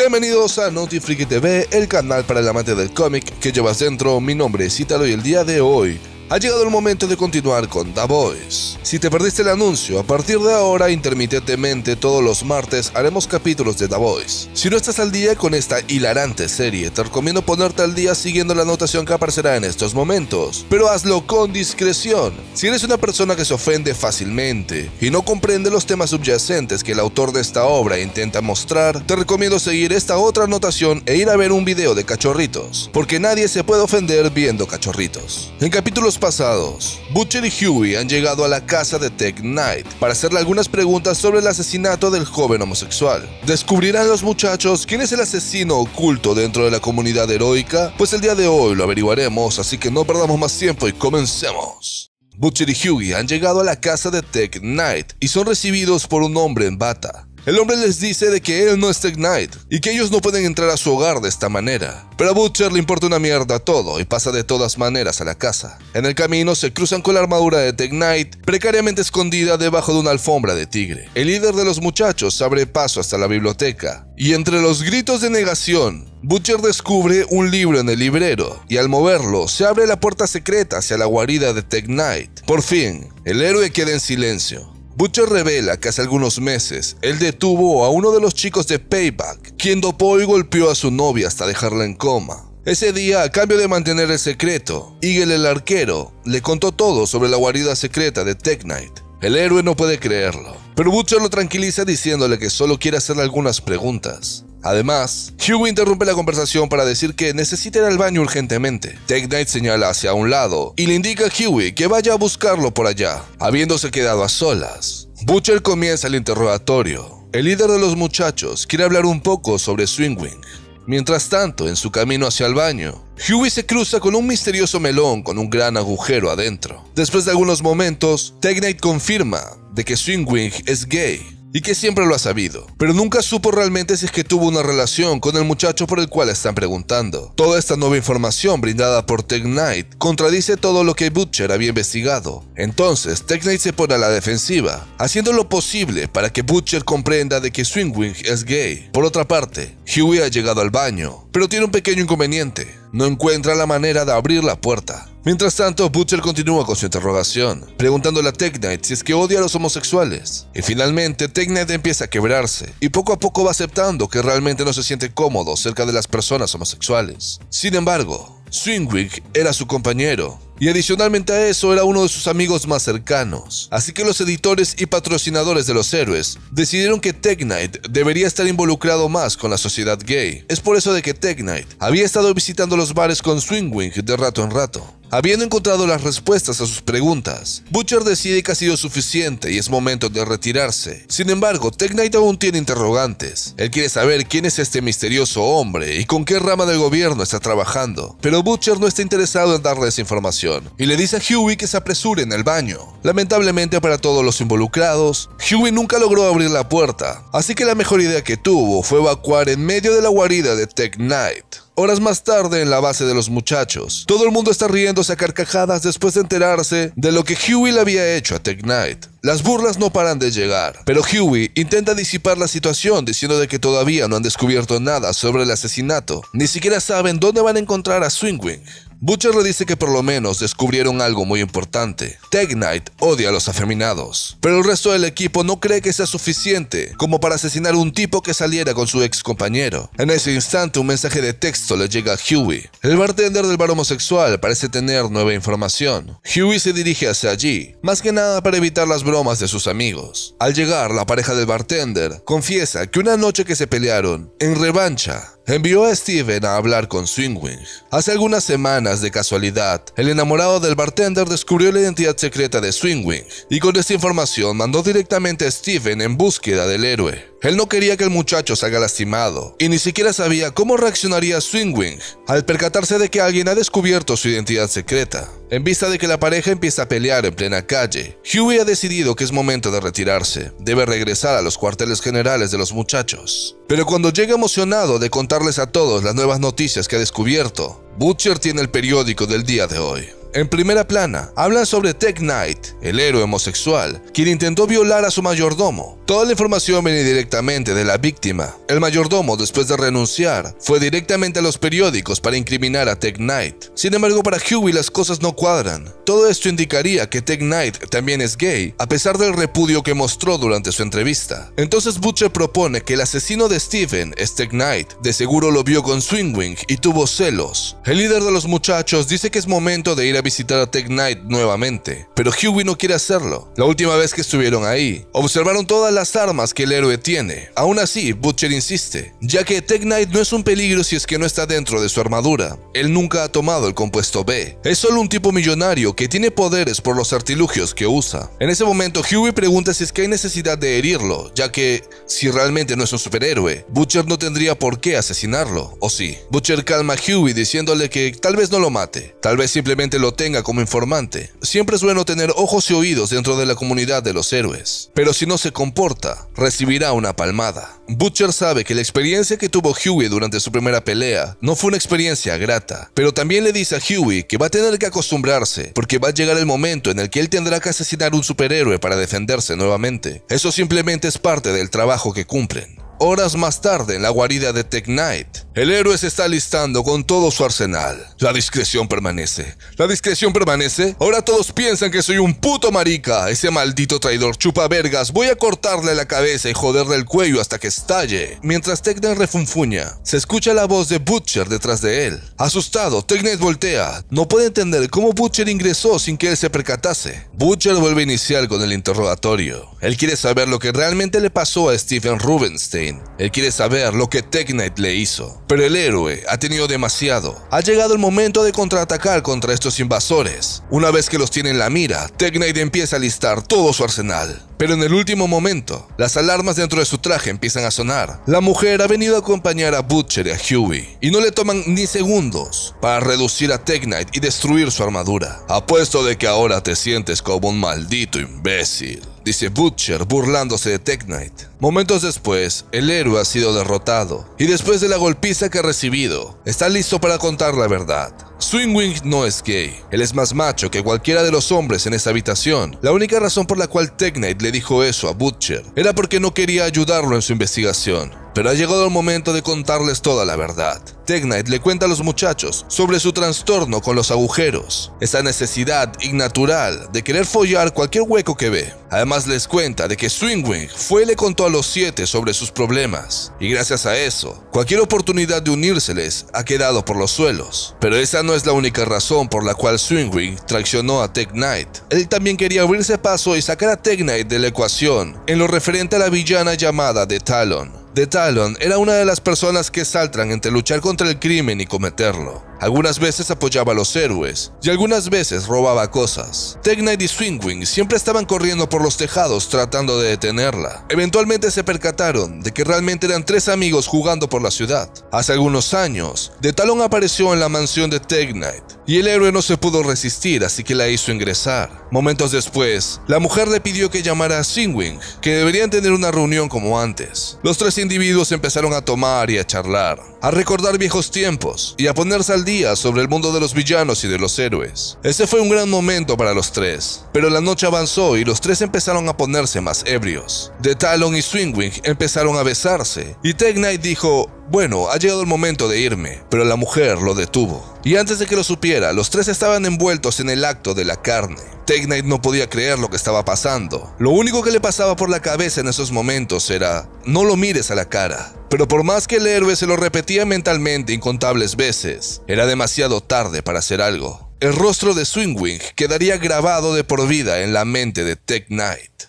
Bienvenidos a Notifriki TV, el canal para el amante del cómic que llevas dentro. Mi nombre es Italo y el día de hoy ha llegado el momento de continuar con The Voice. Si te perdiste el anuncio, a partir de ahora intermitentemente todos los martes haremos capítulos de The Voice. Si no estás al día con esta hilarante serie, te recomiendo ponerte al día siguiendo la anotación que aparecerá en estos momentos, pero hazlo con discreción. Si eres una persona que se ofende fácilmente y no comprende los temas subyacentes que el autor de esta obra intenta mostrar, te recomiendo seguir esta otra anotación e ir a ver un video de cachorritos, porque nadie se puede ofender viendo cachorritos. En capítulos pasados, Butcher y Huey han llegado a la casa de Tech Knight para hacerle algunas preguntas sobre el asesinato del joven homosexual. ¿Descubrirán los muchachos quién es el asesino oculto dentro de la comunidad heroica? Pues el día de hoy lo averiguaremos, así que no perdamos más tiempo y comencemos. Butcher y Huey han llegado a la casa de Tech Knight y son recibidos por un hombre en bata. El hombre les dice de que él no es Tech Knight y que ellos no pueden entrar a su hogar de esta manera. Pero a Butcher le importa una mierda todo y pasa de todas maneras a la casa. En el camino se cruzan con la armadura de Tech Knight precariamente escondida debajo de una alfombra de tigre. El líder de los muchachos abre paso hasta la biblioteca y entre los gritos de negación, Butcher descubre un libro en el librero y al moverlo se abre la puerta secreta hacia la guarida de Tech Knight. Por fin, el héroe queda en silencio. Butcher revela que hace algunos meses él detuvo a uno de los chicos de Payback, quien dopó y golpeó a su novia hasta dejarla en coma. Ese día, a cambio de mantener el secreto, Eagle el arquero le contó todo sobre la guarida secreta de Tech Knight. El héroe no puede creerlo, pero Butcher lo tranquiliza diciéndole que solo quiere hacerle algunas preguntas. Además, Hughie interrumpe la conversación para decir que necesita ir al baño urgentemente. Tech Knight señala hacia un lado y le indica a Hughie que vaya a buscarlo por allá, habiéndose quedado a solas. Butcher comienza el interrogatorio. El líder de los muchachos quiere hablar un poco sobre Swingwing. Mientras tanto, en su camino hacia el baño, Huey se cruza con un misterioso melón con un gran agujero adentro. Después de algunos momentos, Tech Knight confirma de que Swingwing es gay y que siempre lo ha sabido, pero nunca supo realmente si es que tuvo una relación con el muchacho por el cual están preguntando. Toda esta nueva información brindada por Tech Knight contradice todo lo que Butcher había investigado. Entonces, Tech Knight se pone a la defensiva, haciendo lo posible para que Butcher comprenda de que Swingwing es gay. Por otra parte, Huey ha llegado al baño, pero tiene un pequeño inconveniente. No encuentra la manera de abrir la puerta. Mientras tanto, Butcher continúa con su interrogación, preguntándole a Tech Knight si es que odia a los homosexuales. Y finalmente, Tech Knight empieza a quebrarse, y poco a poco va aceptando que realmente no se siente cómodo cerca de las personas homosexuales. Sin embargo, Swingwig era su compañero, y adicionalmente a eso era uno de sus amigos más cercanos. Así que los editores y patrocinadores de los héroes decidieron que Tech Knight debería estar involucrado más con la sociedad gay. Es por eso de que Tech Knight había estado visitando los bares con Swingwing de rato en rato. Habiendo encontrado las respuestas a sus preguntas, Butcher decide que ha sido suficiente y es momento de retirarse. Sin embargo, Tech Knight aún tiene interrogantes. Él quiere saber quién es este misterioso hombre y con qué rama del gobierno está trabajando, pero Butcher no está interesado en darle esa información y le dice a Huey que se apresure en el baño. Lamentablemente para todos los involucrados, Huey nunca logró abrir la puerta, así que la mejor idea que tuvo fue evacuar en medio de la guarida de Tech Knight. Horas más tarde, en la base de los muchachos, todo el mundo está riéndose a carcajadas después de enterarse de lo que Huey le había hecho a Tech Knight. Las burlas no paran de llegar, pero Huey intenta disipar la situación diciendo de que todavía no han descubierto nada sobre el asesinato, ni siquiera saben dónde van a encontrar a Swingwing. Butcher le dice que por lo menos descubrieron algo muy importante. Tech Knight odia a los afeminados, pero el resto del equipo no cree que sea suficiente como para asesinar un tipo que saliera con su ex compañero. En ese instante un mensaje de texto le llega a Huey. El bartender del bar homosexual parece tener nueva información. Huey se dirige hacia allí, más que nada para evitar las bromas de sus amigos. Al llegar, la pareja del bartender confiesa que una noche que se pelearon, en revancha, envió a Steven a hablar con Swingwing. Hace algunas semanas, de casualidad, el enamorado del bartender descubrió la identidad secreta de Swingwing y con esta información mandó directamente a Steven en búsqueda del héroe. Él no quería que el muchacho salga lastimado y ni siquiera sabía cómo reaccionaría Swingwing al percatarse de que alguien ha descubierto su identidad secreta. En vista de que la pareja empieza a pelear en plena calle, Huey ha decidido que es momento de retirarse. Debe regresar a los cuarteles generales de los muchachos. Pero cuando llega emocionado de contarles a todos las nuevas noticias que ha descubierto, Butcher tiene el periódico del día de hoy. En primera plana, hablan sobre Tech Knight, el héroe homosexual, quien intentó violar a su mayordomo. Toda la información viene directamente de la víctima. El mayordomo, después de renunciar, fue directamente a los periódicos para incriminar a Tech Knight. Sin embargo, para Huey las cosas no cuadran. Todo esto indicaría que Tech Knight también es gay, a pesar del repudio que mostró durante su entrevista. Entonces Butcher propone que el asesino de Stephen es Tech Knight. De seguro lo vio con Swingwing y tuvo celos. El líder de los muchachos dice que es momento de ir a visitar a Tech Knight nuevamente, pero Huey no quiere hacerlo. La última vez que estuvieron ahí, observaron todas las armas que el héroe tiene. Aún así, Butcher insiste, ya que Tech Knight no es un peligro si es que no está dentro de su armadura. Él nunca ha tomado el compuesto B. Es solo un tipo millonario que tiene poderes por los artilugios que usa. En ese momento, Huey pregunta si es que hay necesidad de herirlo, ya que si realmente no es un superhéroe, Butcher no tendría por qué asesinarlo, ¿o sí? Butcher calma a Huey diciéndole que tal vez no lo mate, tal vez simplemente lo tenga como informante. Siempre es bueno tener ojos y oídos dentro de la comunidad de los héroes, pero si no se comporta, recibirá una palmada. Butcher sabe que la experiencia que tuvo Huey durante su primera pelea no fue una experiencia grata, pero también le dice a Huey que va a tener que acostumbrarse, porque va a llegar el momento en el que él tendrá que asesinar un superhéroe para defenderse nuevamente. Eso simplemente es parte del trabajo que cumplen. Horas más tarde, en la guarida de Tech Knight, el héroe se está listando con todo su arsenal. La discreción permanece. ¿La discreción permanece? Ahora todos piensan que soy un puto marica. Ese maldito traidor chupa vergas. Voy a cortarle la cabeza y joderle el cuello hasta que estalle. Mientras Knight refunfuña, se escucha la voz de Butcher detrás de él. Asustado, Knight voltea. No puede entender cómo Butcher ingresó sin que él se percatase. Butcher vuelve a iniciar con el interrogatorio. Él quiere saber lo que realmente le pasó a Stephen Rubenstein él quiere saber lo que Knight le hizo. Pero el héroe ha tenido demasiado. Ha llegado el momento de contraatacar contra estos invasores. Una vez que los tiene en la mira, Tech Knight empieza a listar todo su arsenal. Pero en el último momento, las alarmas dentro de su traje empiezan a sonar. La mujer ha venido a acompañar a Butcher y a Huey, y no le toman ni segundos para reducir a Tech Knight y destruir su armadura. Apuesto de que ahora te sientes como un maldito imbécil dice Butcher burlándose de Tech Knight. Momentos después, el héroe ha sido derrotado, y después de la golpiza que ha recibido, está listo para contar la verdad. Swingwing no es gay, él es más macho que cualquiera de los hombres en esa habitación. La única razón por la cual Tech Knight le dijo eso a Butcher era porque no quería ayudarlo en su investigación. Pero ha llegado el momento de contarles toda la verdad. Tech Knight le cuenta a los muchachos sobre su trastorno con los agujeros, esa necesidad innatural de querer follar cualquier hueco que ve. Además les cuenta de que Swingwing fue y le contó a los siete sobre sus problemas, y gracias a eso, cualquier oportunidad de unírseles ha quedado por los suelos. Pero esa no es la única razón por la cual Swingwing traicionó a Tech Knight. Él también quería abrirse paso y sacar a Tech Knight de la ecuación en lo referente a la villana llamada The Talon. The Talon era una de las personas que saltan entre luchar contra el crimen y cometerlo. Algunas veces apoyaba a los héroes y algunas veces robaba cosas. Tech Knight y Swingwing siempre estaban corriendo por los tejados tratando de detenerla. Eventualmente se percataron de que realmente eran tres amigos jugando por la ciudad. Hace algunos años, The Talon apareció en la mansión de Tech Knight y el héroe no se pudo resistir así que la hizo ingresar. Momentos después, la mujer le pidió que llamara a Swingwing, que deberían tener una reunión como antes. Los tres individuos empezaron a tomar y a charlar, a recordar viejos tiempos y a ponerse al día sobre el mundo de los villanos y de los héroes. Ese fue un gran momento para los tres, pero la noche avanzó y los tres empezaron a ponerse más ebrios. The Talon y Swingwing empezaron a besarse, y Tech Knight dijo, bueno, ha llegado el momento de irme, pero la mujer lo detuvo. Y antes de que lo supiera, los tres estaban envueltos en el acto de la carne. Tech Knight no podía creer lo que estaba pasando. Lo único que le pasaba por la cabeza en esos momentos era, no lo mires a la cara. Pero por más que el héroe se lo repetía mentalmente incontables veces, era demasiado tarde para hacer algo. El rostro de Swingwing quedaría grabado de por vida en la mente de Tech Knight.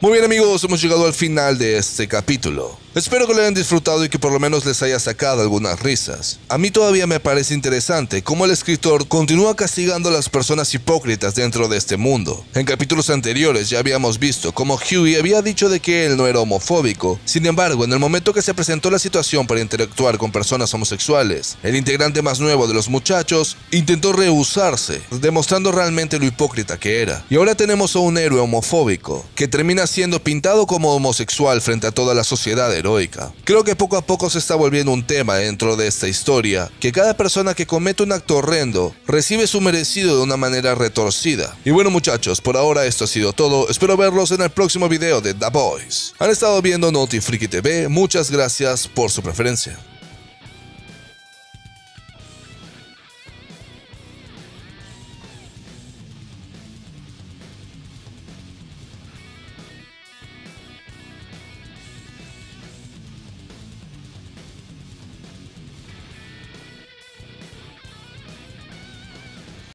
Muy bien amigos, hemos llegado al final de este capítulo. Espero que lo hayan disfrutado y que por lo menos les haya sacado algunas risas. A mí todavía me parece interesante cómo el escritor continúa castigando a las personas hipócritas dentro de este mundo. En capítulos anteriores ya habíamos visto cómo Huey había dicho de que él no era homofóbico. Sin embargo, en el momento que se presentó la situación para interactuar con personas homosexuales, el integrante más nuevo de los muchachos intentó rehusarse, demostrando realmente lo hipócrita que era. Y ahora tenemos a un héroe homofóbico que termina siendo pintado como homosexual frente a toda la sociedad Creo que poco a poco se está volviendo un tema dentro de esta historia, que cada persona que comete un acto horrendo recibe su merecido de una manera retorcida. Y bueno muchachos, por ahora esto ha sido todo, espero verlos en el próximo video de The Boys. Han estado viendo Naughty TV, muchas gracias por su preferencia.